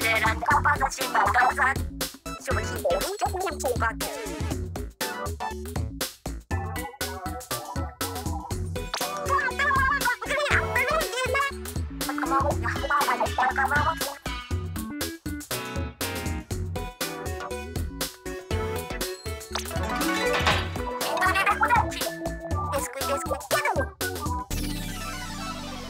别人都把那新宝刀穿就连新宝都这么说吧？